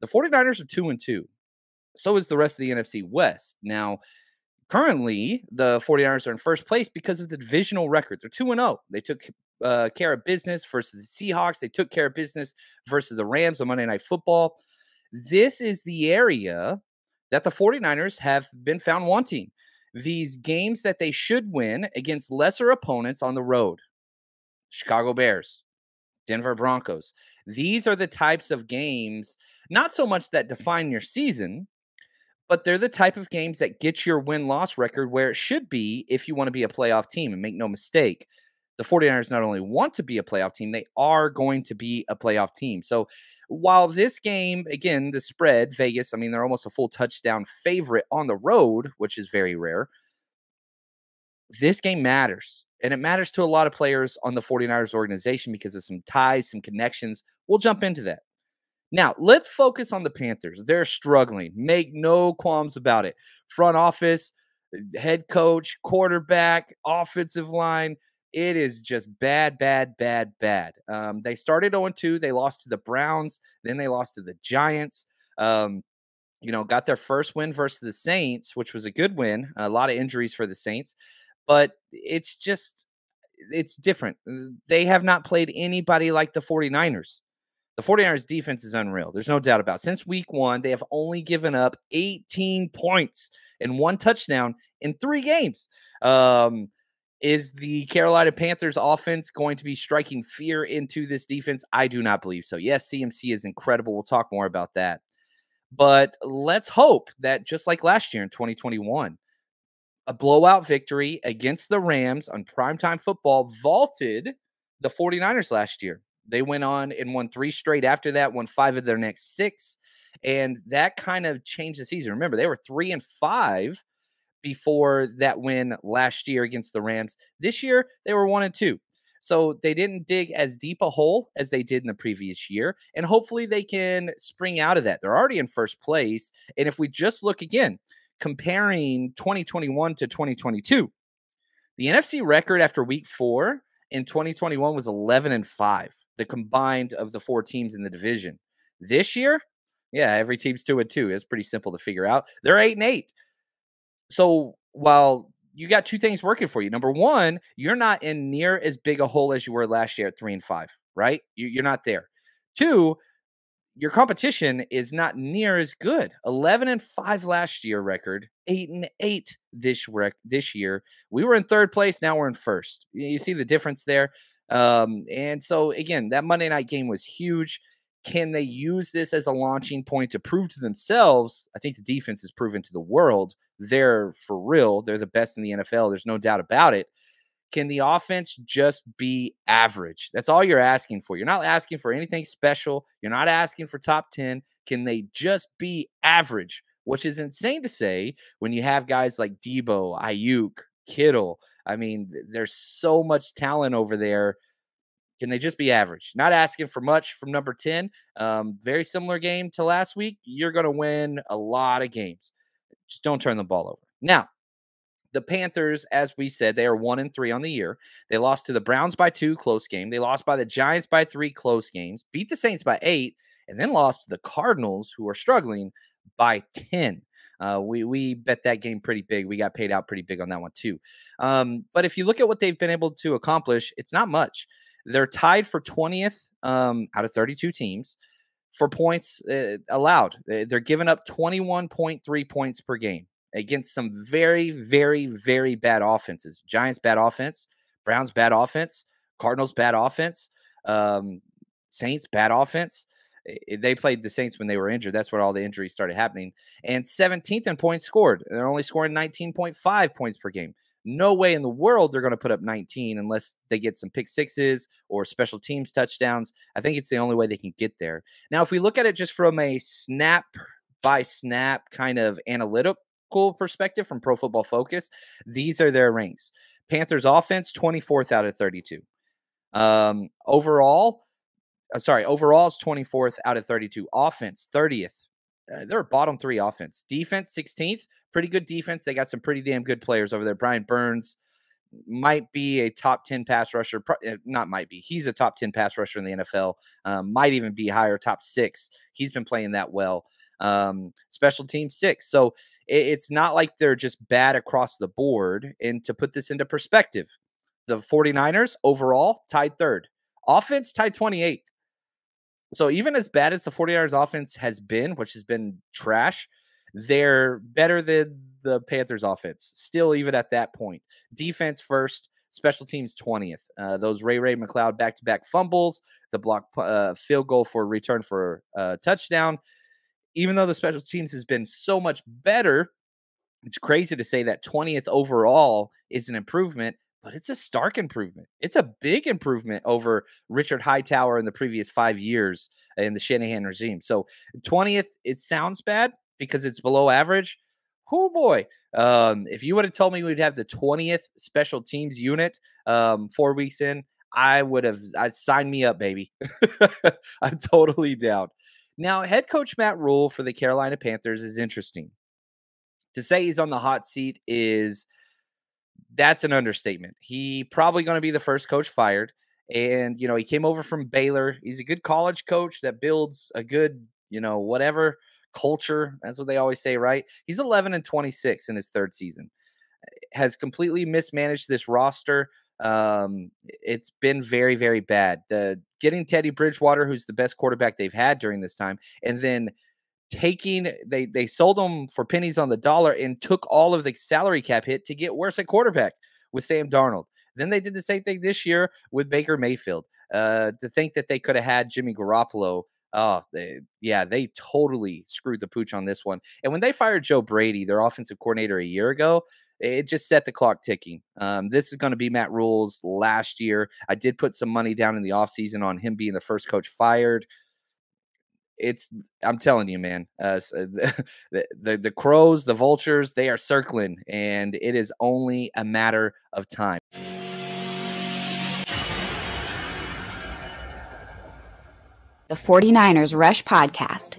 The 49ers are 2 and 2. So is the rest of the NFC West. Now, currently, the 49ers are in first place because of the divisional record. They're 2 and 0. They took uh, care of business versus the Seahawks. They took care of business versus the Rams on Monday Night Football. This is the area that the 49ers have been found wanting. These games that they should win against lesser opponents on the road Chicago Bears, Denver Broncos. These are the types of games, not so much that define your season, but they're the type of games that get your win loss record where it should be if you want to be a playoff team. And make no mistake, the 49ers not only want to be a playoff team, they are going to be a playoff team. So while this game, again, the spread, Vegas, I mean, they're almost a full touchdown favorite on the road, which is very rare. This game matters. And it matters to a lot of players on the 49ers organization because of some ties, some connections. We'll jump into that. Now, let's focus on the Panthers. They're struggling. Make no qualms about it. Front office, head coach, quarterback, offensive line it is just bad, bad, bad, bad. Um, they started 0 2. They lost to the Browns. Then they lost to the Giants. Um, you know, got their first win versus the Saints, which was a good win. A lot of injuries for the Saints, but it's just, it's different. They have not played anybody like the 49ers. The 49ers defense is unreal. There's no doubt about it. Since week one, they have only given up 18 points and one touchdown in three games. Um, is the Carolina Panthers offense going to be striking fear into this defense? I do not believe so. Yes, CMC is incredible. We'll talk more about that. But let's hope that just like last year in 2021, a blowout victory against the Rams on primetime football vaulted the 49ers last year. They went on and won three straight after that, won five of their next six. And that kind of changed the season. Remember, they were three and five before that win last year against the Rams. This year, they were one and two. So they didn't dig as deep a hole as they did in the previous year. And hopefully they can spring out of that. They're already in first place. And if we just look again, comparing 2021 to 2022, the NFC record after week four in 2021 was 11 and 5, the combined of the four teams in the division. This year, yeah, every team's two and two. It's pretty simple to figure out. They're eight and eight. So while you got two things working for you, number one, you're not in near as big a hole as you were last year at three and five, right? You're not there. Two, your competition is not near as good. 11 and 5 last year record, 8 and 8 this rec- this year. We were in third place, now we're in first. You see the difference there? Um, and so again, that Monday night game was huge. Can they use this as a launching point to prove to themselves? I think the defense has proven to the world they're for real. They're the best in the NFL. There's no doubt about it. Can the offense just be average? That's all you're asking for. You're not asking for anything special. You're not asking for top 10. Can they just be average? Which is insane to say when you have guys like Debo, Aiyuk, Kittle. I mean, there's so much talent over there can they just be average? Not asking for much from number 10. Um, very similar game to last week. You're going to win a lot of games. Just don't turn the ball over. Now, the Panthers, as we said, they are one and three on the year. They lost to the Browns by two, close game. They lost by the Giants by three, close games. Beat the Saints by eight, and then lost to the Cardinals, who are struggling, by 10. Uh, we we bet that game pretty big. We got paid out pretty big on that one too. Um, but if you look at what they've been able to accomplish, it's not much. They're tied for 20th um, out of 32 teams for points uh, allowed. They're giving up 21.3 points per game against some very, very, very bad offenses. Giants bad offense, Browns bad offense, Cardinals bad offense, um, Saints bad offense. They played the Saints when they were injured. That's where all the injuries started happening. And 17th in points scored. They're only scoring 19.5 points per game. No way in the world they're going to put up 19 unless they get some pick sixes or special teams touchdowns. I think it's the only way they can get there. Now, if we look at it just from a snap by snap kind of analytical perspective from Pro Football Focus, these are their ranks. Panthers offense, 24th out of 32. Um, overall, uh, sorry, overall is 24th out of 32. Offense, 30th. Uh, they're bottom three offense. Defense, 16th pretty good defense. They got some pretty damn good players over there. Brian Burns, might be a top 10 pass rusher. Uh, not might be. He's a top 10 pass rusher in the NFL. Um, might even be higher, top six. He's been playing that well. Um, special team six. So it, it's not like they're just bad across the board. And to put this into perspective, the 49ers overall tied third, offense tied 28th. So even as bad as the 49ers offense has been, which has been trash, they're better than the Panthers offense, still even at that point. Defense first, special teams 20th. Uh, those Ray Ray McCloud back to back fumbles, the block uh, field goal for return for a touchdown. Even though the special teams has been so much better, it's crazy to say that 20th overall is an improvement, but it's a stark improvement. It's a big improvement over Richard Hightower in the previous five years in the Shanahan regime. So 20th, it sounds bad because it's below average, oh boy. Um, if you would have told me we'd have the 20th special teams unit um, four weeks in, I would have I'd sign me up, baby. I'm totally down. Now, head coach Matt Rhule for the Carolina Panthers is interesting. To say he's on the hot seat is that's an understatement. He probably going to be the first coach fired. And, you know, he came over from Baylor. He's a good college coach that builds a good, you know, whatever culture. That's what they always say, right? He's 11 and 26 in his third season. Has completely mismanaged this roster. Um, it's been very, very bad. The getting Teddy Bridgewater, who's the best quarterback they've had during this time, and then taking they they sold him for pennies on the dollar and took all of the salary cap hit to get worse at quarterback with Sam Darnold. Then they did the same thing this year with Baker Mayfield. Uh, to think that they could have had Jimmy Garoppolo Oh, they, yeah, they totally screwed the pooch on this one. And when they fired Joe Brady, their offensive coordinator, a year ago, it just set the clock ticking. Um, this is going to be Matt Rhule's last year. I did put some money down in the offseason on him being the first coach fired. It's, I'm telling you, man, uh, the, the, the crows, the vultures, they are circling, and it is only a matter of time. The 49ers Rush Podcast.